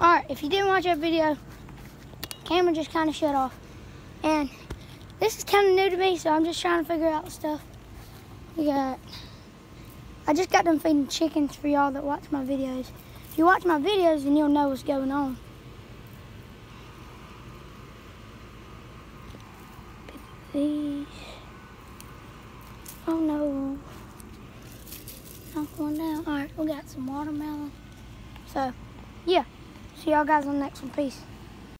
Alright, if you didn't watch that video, camera just kind of shut off. And this is kind of new to me, so I'm just trying to figure out stuff. We got, I just got them feeding chickens for y'all that watch my videos. If you watch my videos, then you'll know what's going on. These. Oh no. Not going down. Alright, we got some watermelon. So, yeah. See y'all guys on the next one. Peace.